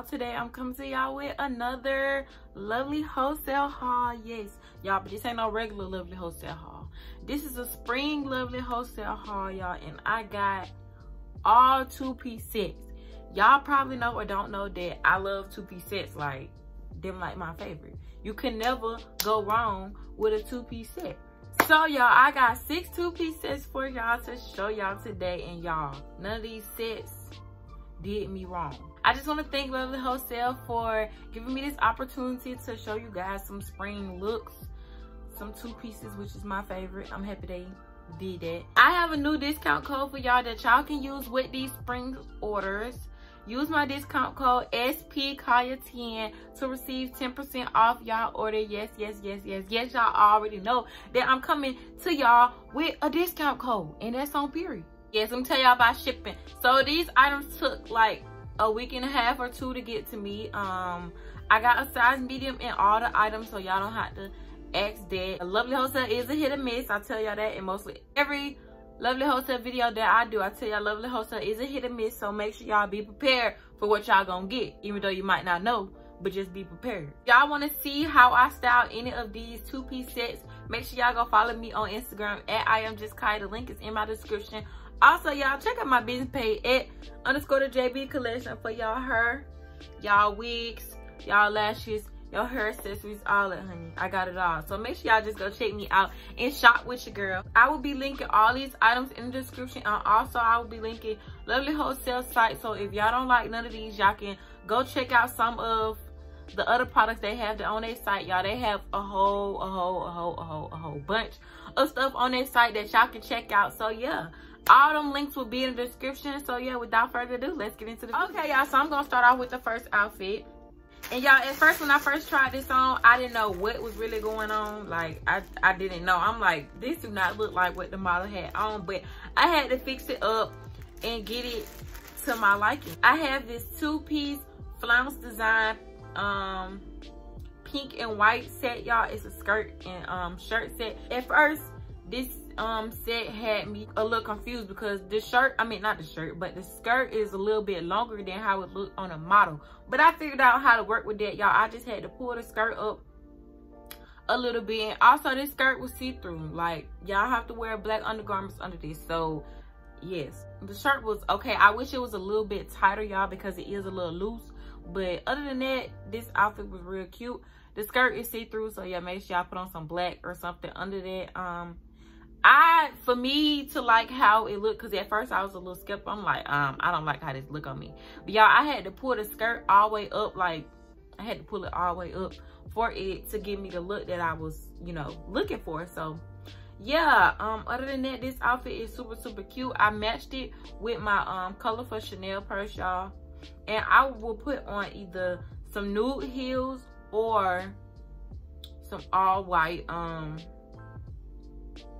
y'all. Today i'm coming to y'all with another lovely wholesale haul. Yes y'all but this ain't no regular lovely wholesale haul. This is a spring lovely wholesale haul y'all and i got all two-piece sets. Y'all probably know or don't know that i love two-piece sets like them like my favorite. You can never go wrong with a two-piece set. So y'all i got six two-piece sets for y'all to show y'all today and y'all none of these sets did me wrong. I just want to thank Lovely Wholesale for giving me this opportunity to show you guys some spring looks, some two pieces, which is my favorite. I'm happy they did that. I have a new discount code for y'all that y'all can use with these spring orders. Use my discount code SPkiya10 to receive 10% off y'all order. Yes, yes, yes, yes, yes. Y'all already know that I'm coming to y'all with a discount code and that's on period. Yes, me tell y'all about shipping. So these items took like a week and a half or two to get to me. Um, I got a size medium in all the items, so y'all don't have to ask that. A Lovely Wholesale is a hit or miss. I tell y'all that in mostly every Lovely Wholesale video that I do. I tell y'all Lovely Wholesale is a hit or miss, so make sure y'all be prepared for what y'all gonna get, even though you might not know, but just be prepared. Y'all wanna see how I style any of these two-piece sets, make sure y'all go follow me on Instagram at I am just Kiya. The link is in my description. Also y'all check out my business page at underscore the jb collection for y'all hair y'all wigs y'all lashes your hair accessories all that honey. I got it all. So make sure y'all just go check me out and shop with your girl. I will be linking all these items in the description. And also i will be linking lovely wholesale site so if y'all don't like none of these y'all can go check out some of the other products they have on their site y'all they have a whole a whole a whole a whole a whole bunch of stuff on their site that y'all can check out. So yeah all them links will be in the description. So yeah without further ado let's get into the okay y'all so i'm gonna start off with the first outfit. And y'all at first when i first tried this on i didn't know what was really going on. Like i i didn't know. I'm like this do not look like what the model had on but i had to fix it up and get it to my liking. I have this two-piece flounce design um pink and white set y'all. It's a skirt and um shirt set. At first this um set had me a little confused because the shirt i mean not the shirt but the skirt is a little bit longer than how it looked on a model. But i figured out how to work with that y'all. I just had to pull the skirt up a little bit. And also this skirt was see-through. Like y'all have to wear black undergarments under this. So yes the shirt was okay. I wish it was a little bit tighter y'all because it is a little loose but other than that this outfit was real cute the skirt is see-through so yeah make sure y'all put on some black or something under that um I, for me to like how it looked, because at first I was a little skeptical. I'm like, um, I don't like how this look on me. But y'all, I had to pull the skirt all the way up. Like, I had to pull it all the way up for it to give me the look that I was, you know, looking for. So, yeah, um, other than that, this outfit is super, super cute. I matched it with my um colorful Chanel purse, y'all. And I will put on either some nude heels or some all white um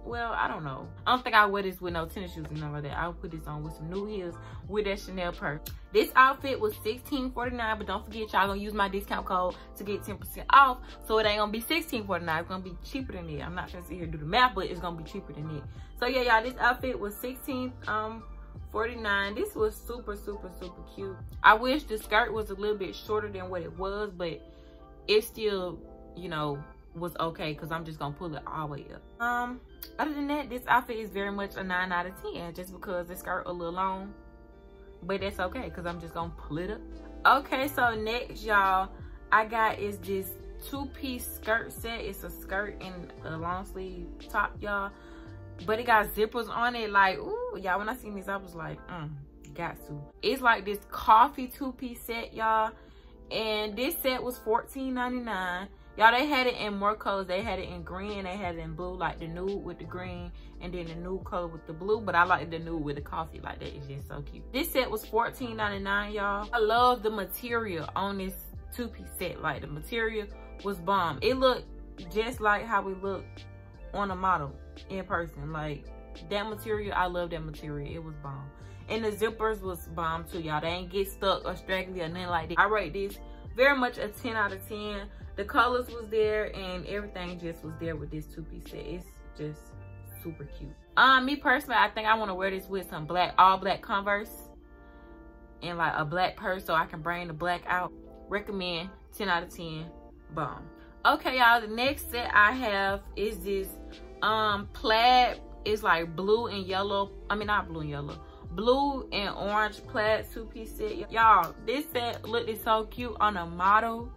well i don't know. I don't think i wear this with no tennis shoes and none of that. I'll put this on with some new heels with that chanel purse. This outfit was 16.49 but don't forget y'all gonna use my discount code to get 10 percent off. So it ain't gonna be 16.49 it's gonna be cheaper than it. I'm not to sit here do the math but it's gonna be cheaper than it. So yeah y'all this outfit was 16 um 49 this was super super super cute. I wish the skirt was a little bit shorter than what it was but it still you know was okay because i'm just gonna pull it all the way up. Um other than that this outfit is very much a 9 out of 10 just because the skirt a little long but that's okay because i'm just gonna pull it up. Okay so next y'all i got is this two-piece skirt set. It's a skirt and a long sleeve top y'all but it got zippers on it like ooh y'all when i seen these i was like mm, got to it's like this coffee two-piece set y'all and this set was $14.99 Y'all, they had it in more colors. They had it in green. They had it in blue, like the nude with the green. And then the nude color with the blue. But I like the nude with the coffee like that. It's just so cute. This set was $14.99, y'all. I love the material on this two-piece set. Like, the material was bomb. It looked just like how we look on a model in person. Like, that material, I love that material. It was bomb. And the zippers was bomb too, y'all. They ain't get stuck or straggly or nothing like that. I rate this very much a 10 out of 10 the colors was there and everything just was there with this two-piece set it's just super cute um me personally i think i want to wear this with some black all black converse and like a black purse so I can bring the black out. Recommend 10 out of 10. Bomb. Okay, y'all, the next set I have is this um plaid. It's like blue and yellow. I mean, not blue and yellow. Blue and orange plaid two-piece set. Y'all, this set looked so cute on a model,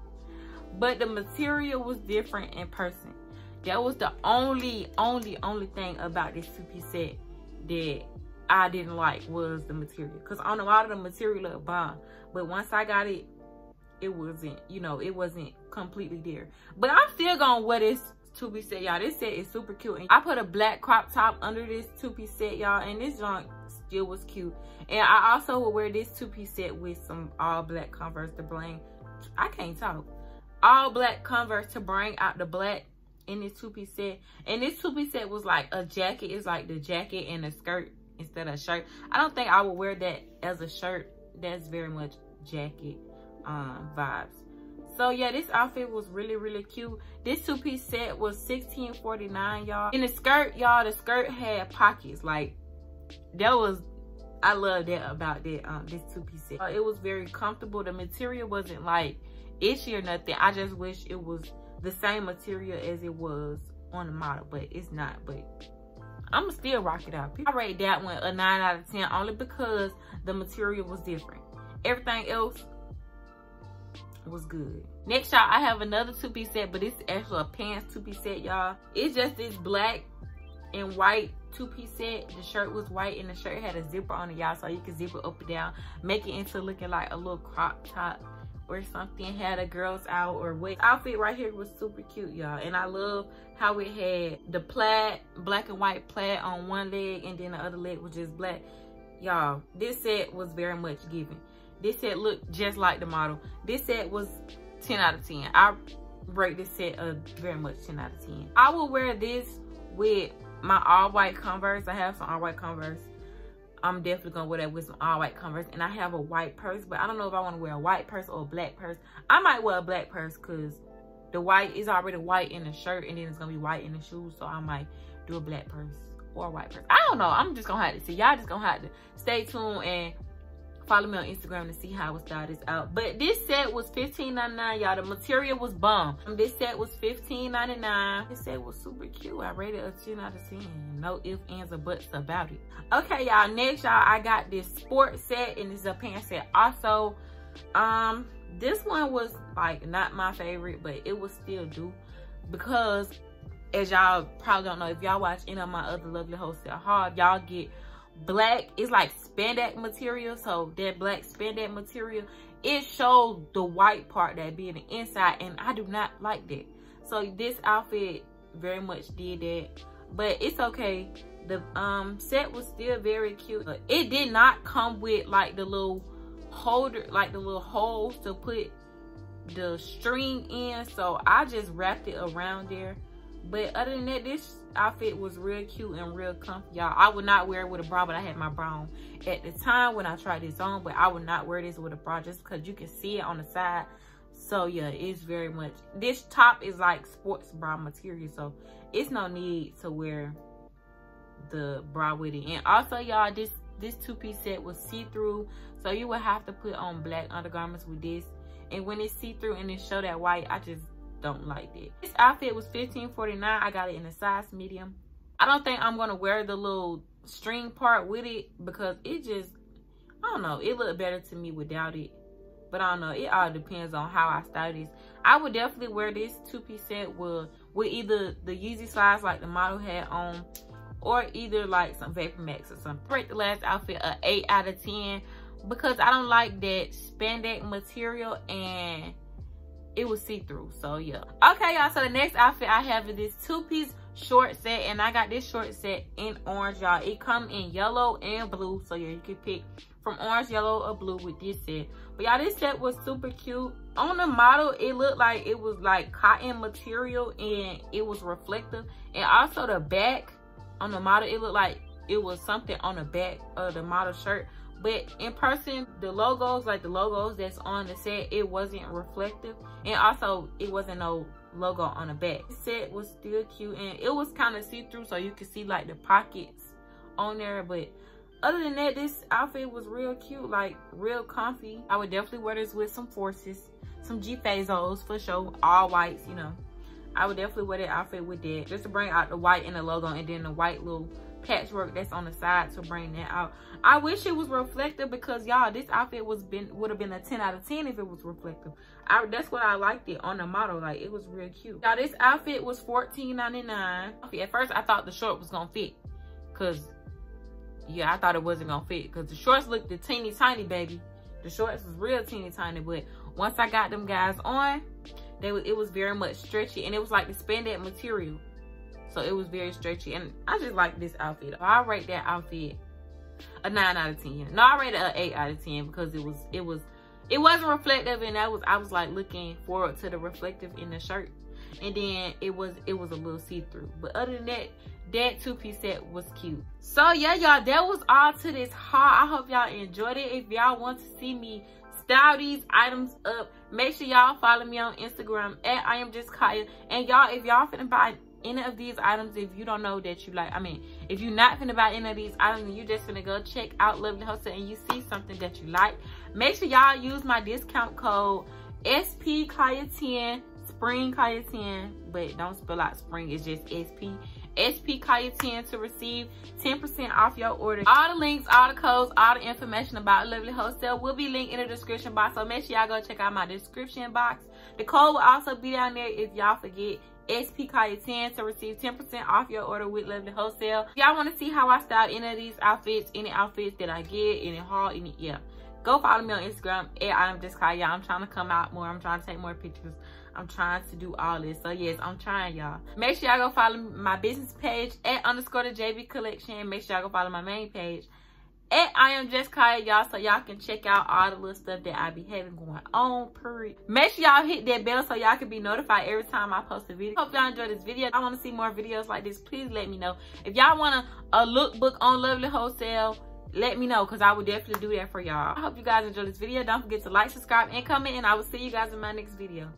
but the material was different in person. That was the only, only, only thing about this two-piece set that I didn't like was the material. Because on a lot of the material looked bomb. But once I got it, it wasn't, you know, it wasn't completely there. But I'm still gonna wear this two-piece set, y'all. This set is super cute. And I put a black crop top under this two-piece set, y'all. And this junk still was cute. And I also will wear this two-piece set with some all black Converse to bring. I can't talk. All black Converse to bring out the black in this two-piece set. And this two-piece set was like a jacket. It's like the jacket and a skirt instead of shirt. I don't think I would wear that as a shirt. That's very much jacket um, vibes. So yeah, this outfit was really, really cute. This two-piece set was $16.49, y'all. In the skirt, y'all, the skirt had pockets. Like, that was, I love that about that, um, this two-piece set. Uh, it was very comfortable. The material wasn't like itchy or nothing. I just wish it was the same material as it was on the model, but it's not. But I'm gonna still rock it out. I rate that one a 9 out of 10 only because the material was different. Everything else was good. Next, y'all, I have another two-piece set, but it's actually a pants two-piece set, y'all. It's just this black and white two-piece set. The shirt was white and the shirt had a zipper on it, y'all, so you can zip it up and down. Make it into looking like a little crop top or something had a girls out or what outfit right here was super cute y'all and i love how it had the plaid black and white plaid on one leg and then the other leg was just black y'all this set was very much given this set looked just like the model this set was 10 out of 10 i rate this set a very much 10 out of 10 i will wear this with my all white converse i have some all white converse I'm definitely gonna wear that with some all white Converse. And I have a white purse, but I don't know if I wanna wear a white purse or a black purse. I might wear a black purse because the white is already white in the shirt and then it's gonna be white in the shoes. So I might do a black purse or a white purse. I don't know. I'm just gonna have to see. Y'all just gonna have to stay tuned and follow me on Instagram to see how I style this out. But this set was $15.99, y'all. The material was bomb. This set was $15.99. This set was super cute. I rated a 10 out of 10. No ifs, ands, or buts about it. Okay, y'all. Next, y'all, I got this sport set, and this is a pants set. Also, um, this one was like not my favorite, but it was still do because as y'all probably don't know, if y'all watch any of my other lovely wholesale haul, y'all get black it's like spandex material. So that black spandex material it showed the white part that being the inside and i do not like that. So this outfit very much did that but it's okay. The um set was still very cute. It did not come with like the little holder like the little holes to put the string in. So i just wrapped it around there. But other than that this outfit was real cute and real comfy y'all. I would not wear it with a bra but i had my bra on. At the time when i tried this on but i would not wear this with a bra just because you can see it on the side. So yeah it's very much this top is like sports bra material so it's no need to wear the bra with it. And also y'all this this two-piece set was see-through so you would have to put on black undergarments with this. And when it's see-through and it show that white i just don't like it. This outfit was $15.49. I got it in a size medium. I don't think I'm going to wear the little string part with it because it just, I don't know, it looked better to me without it. But I don't know, it all depends on how I style this. I would definitely wear this two-piece set with, with either the Yeezy slides like the model had on or either like some Vapor Max or something. Rate the last outfit a 8 out of 10 because I don't like that spandex material and it was see-through so yeah. Okay y'all so the next outfit i have is this two-piece short set and i got this short set in orange y'all. It come in yellow and blue so yeah you can pick from orange yellow or blue with this set. But y'all this set was super cute. On the model it looked like it was like cotton material and it was reflective. And also the back on the model it looked like it was something on the back of the model shirt but in person the logos like the logos that's on the set it wasn't reflective and also it wasn't no logo on the back the set was still cute and it was kind of see-through so you could see like the pockets on there but other than that, this outfit was real cute, like real comfy. I would definitely wear this with some forces, some G Fazos for sure, all whites, you know. I would definitely wear that outfit with that, just to bring out the white and the logo, and then the white little patchwork that's on the side to bring that out. I wish it was reflective because y'all, this outfit was been would have been a 10 out of 10 if it was reflective. I that's what I liked it on the model. Like it was real cute. Y'all, this outfit was $14.99. At first I thought the short was gonna fit. Cause yeah, I thought it wasn't gonna fit because the shorts looked the teeny tiny baby. The shorts was real teeny tiny, but once I got them guys on, they it was very much stretchy and it was like the spandex material. So it was very stretchy and I just like this outfit. I rate that outfit a nine out of 10. No, I rate it an eight out of 10 because it was, it was, it wasn't reflective and that was, I was like looking forward to the reflective in the shirt. And then it was, it was a little see-through. But other than that, that two-piece set was cute. So yeah, y'all, that was all to this haul. I hope y'all enjoyed it. If y'all want to see me style these items up, make sure y'all follow me on Instagram at I am just Kiya. And y'all, if y'all finna buy any of these items if you don't know that you like i mean if you're not gonna buy any of these items you just finna go check out lovely wholesale and you see something that you like make sure y'all use my discount code sp kiya 10 spring kiya 10 but don't spell out spring it's just sp SP Kiya 10 to receive 10% off your order. All the links, all the codes, all the information about Lovely Wholesale will be linked in the description box. So make sure y'all go check out my description box. The code will also be down there if y'all forget. SP Kiya 10 to receive 10% off your order with Lovely Wholesale. Y'all want to see how I style any of these outfits, any outfits that I get, any haul, any, yeah. Go follow me on Instagram at I'm just Kiya. I'm trying to come out more. I'm trying to take more pictures. I'm trying to do all this. So yes, I'm trying y'all. Make sure y'all go follow my business page at underscore the JB collection. Make sure y'all go follow my main page at I am just Kiya, y'all, so y'all can check out all the little stuff that I be having going on. Period. Make sure y'all hit that bell so y'all can be notified every time I post a video. Hope y'all enjoy this video. I want to see more videos like this. Please let me know. If y'all want a, a lookbook on Lovely Wholesale, let me know because I would definitely do that for y'all. I hope you guys enjoy this video. Don't forget to like, subscribe, and comment, and I will see you guys in my next video.